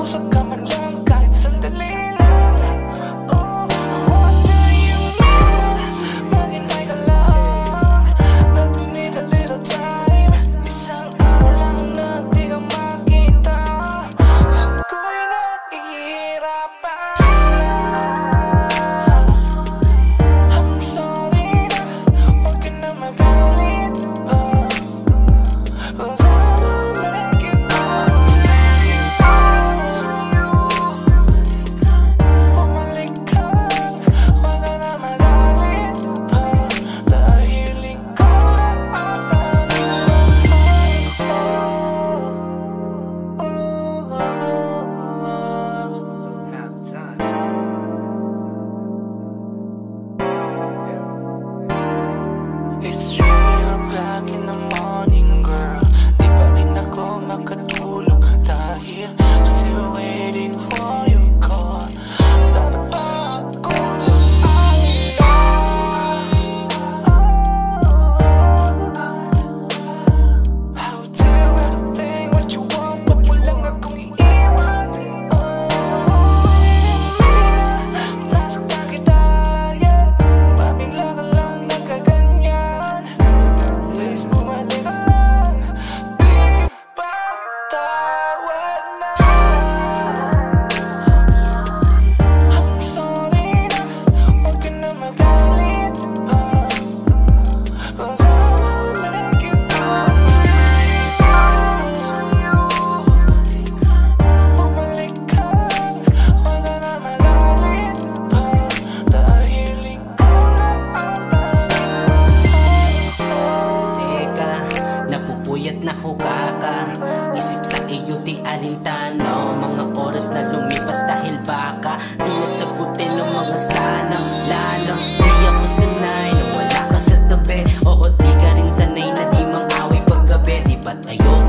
puso cama. alintanaw Mga oras na lumipas dahil baka Di nasagutin ang mga sana Plano, di ako sanay na wala ka sa tabi. Oo, di ka rin sanay na di mang away paggabi. Di ba't ayaw